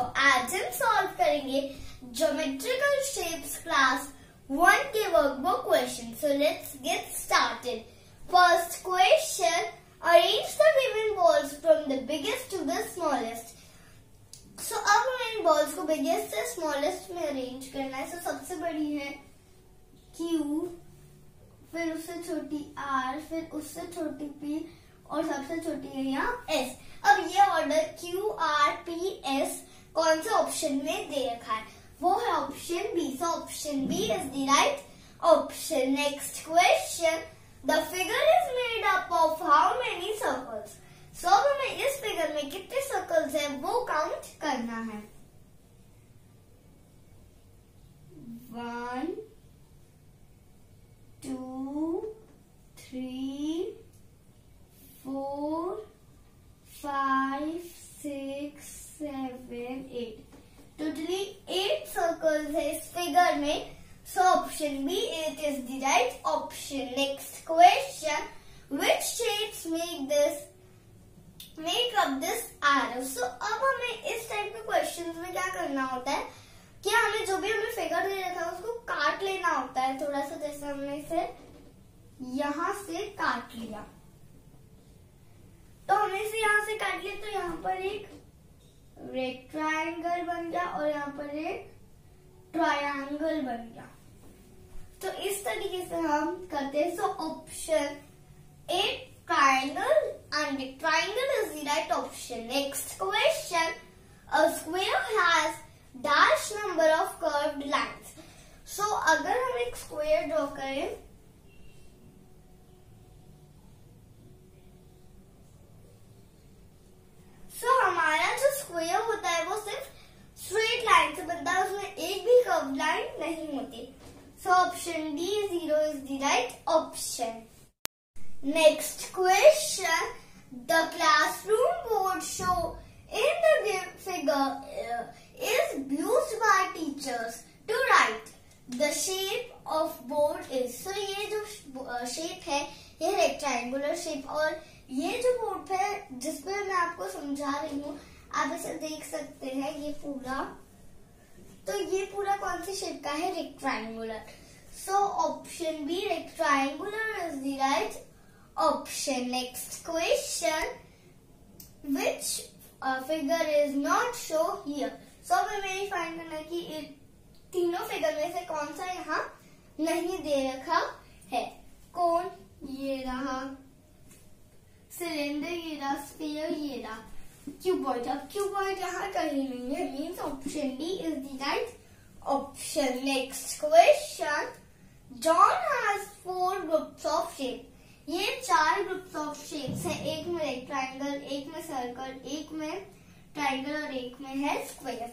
आज हम सॉल्व करेंगे ज्योमेट्रिकल शेप्स क्लास वन के workbook question so let's get started first question arrange the given balls from the biggest to the smallest सो अब हमें इन balls को बिगेस्ट से स्मॉलेस्ट में अरेंज करना है. सो so, सबसे बड़ी है क्यू फिर उससे छोटी आर फिर उससे छोटी पी और सबसे छोटी है यहाँ एस अब ये order Q R P S कौन से ऑप्शन में दे रखा है वो है option B so option B is the right option next question the figure is made up of how many circles so हमें इस फिगर में कितने सर्कल्स है वो काउंट करना है one two three four, five, six, seven, eight. Totally eight circles है इस फिगर में। So option B it is the right option next question which shapes make this make up this are so अब हमें इस type के question में क्या करना होता है? कि हमें जो भी हमें फिगर दे रखा है, उसको काट लेना होता है थोड़ा सा, जैसे हमने इसे यहाँ से काट लिया। तो हमें से यहाँ से काट लिया तो यहाँ पर एक रेक्ट्राइंगल बन गया और यहाँ पर एक ट्रायंगल बन गया। तो इस तरीके से हम करते हैं। So option A triangle and triangle is the right option next question a square has dash number of curved lines so अगर हम एक स्क्वायर ड्रॉ करें सो so, हमारा जो स्क्वायर होता है वो सिर्फ़ स्ट्रेट लाइन से बनता है उसमें एक भी कर्व लाइन नहीं होती so option D zero is the right option next question the classroom board show in the figure is use by teachers to write the shape of board is so ये जो uh, है ये rectangular shape और ये जो board है जिसपे मैं आपको समझा रही हूँ आप इसे देख सकते हैं ये पूरा। तो ये पूरा कौन सी शेप का है? Rectangular so option B rectangular is the right option next question which figure is not show here so हमें मेरी फाइंड करना है कि तीनों फिगर में से कौन सा यहाँ नहीं दे रखा है? कौन? ये रहा सिलेंडर ये रहा स्फीयर ये रहा क्यूबॉइड अब क्यूबॉइड यहाँ कहीं नहीं है means option D is the right option next question John has four groups of shape ये चार ग्रुप्स ऑफ़ शेप्स है. एक में रेक्टेंगल एक में सर्कल एक में ट्राइंगल और एक में है square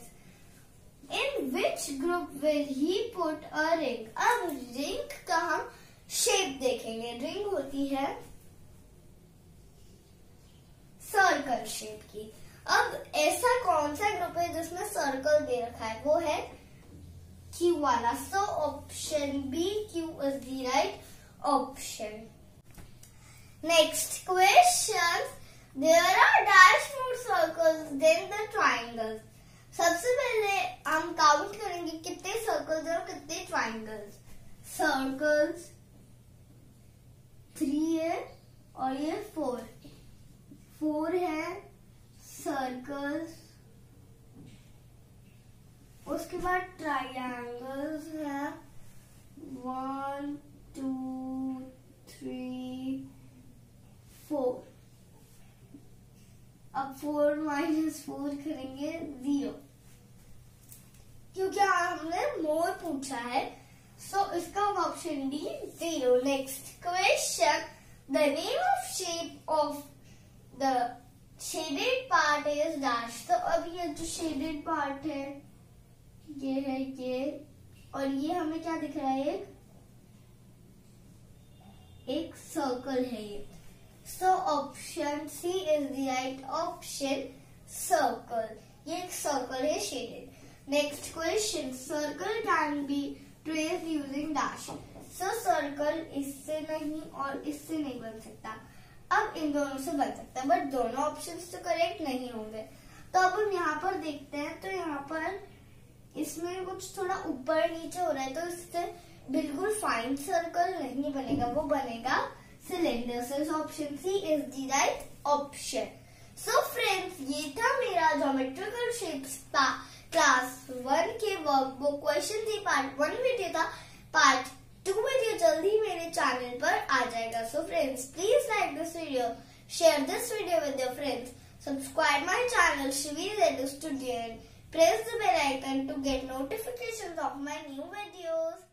in which group will he put a ring अब रिंग का हम शेप देखेंगे. रिंग होती है सर्कल शेप की। अब ऐसा कौन सा ग्रुप है जिसमें सर्कल दे रखा है? वो है क्यू वाला। So option B Q is the right option next question there are dash more circles than the triangles सबसे पहले हम काउंट करेंगे कितने सर्कल्स और कितने ट्राइंगल्स सर्कल्स थ्री है और ये फोर फोर है सर्कल्स उसके बाद ट्राइंगल्स है। वन टू थ्री फोर अब फोर माइनस फोर करेंगे ज़ीरो क्योंकि हमने मोर पूछा है सो so, इसका option D zero next question the name the shaded part is dash तो अब ये जो शेडेड पार्ट है, ये है ये। और ये हमें क्या दिख रहा है एक? एक सर्कल है ये। So option C is the right option circle ये एक सर्कल है shaded next question circle can be trace using dash so circle इससे नहीं और इससे नहीं बन सकता। अब इन दोनों से बन सकता है बट दोनों ऑप्शन तो करेक्ट नहीं होंगे। तो अब हम यहाँ पर देखते हैं तो यहाँ पर इसमें कुछ थोड़ा ऊपर नीचे हो रहा है तो इससे बिल्कुल फाइन सर्कल नहीं बनेगा, वो बनेगा सिलेंडर से option C is the right option so friends ये था मेरा जोमेट्रिकल शेप्स का क्लास वन के वर्कबुक क्वेश्चन थी पार्ट वन वीडियो था। पार्ट टू वीडियो जल्दी मेरे चैनल पर आ जाएगा। So friends please like this video share this video with your friends subscribe my channel Shivi red studio press the bell icon to get notifications of my new videos.